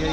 ये